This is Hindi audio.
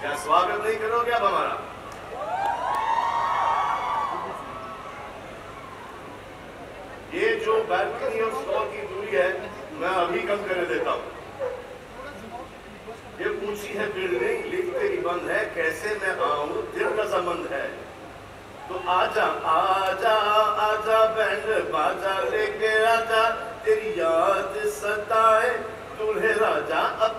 क्या स्वागत नहीं करोगे अब हमारा ये जो बैल्कनी की दूरी है मैं अभी कम कर देता हूँ ये ऊँची है बिल्डिंग लिफ्ट तेरी बंद है कैसे मैं आऊँ दिल का संबंध है तो आजा आजा बाजा लेके आजा तेरी याद सताए दूल्हे राजा अब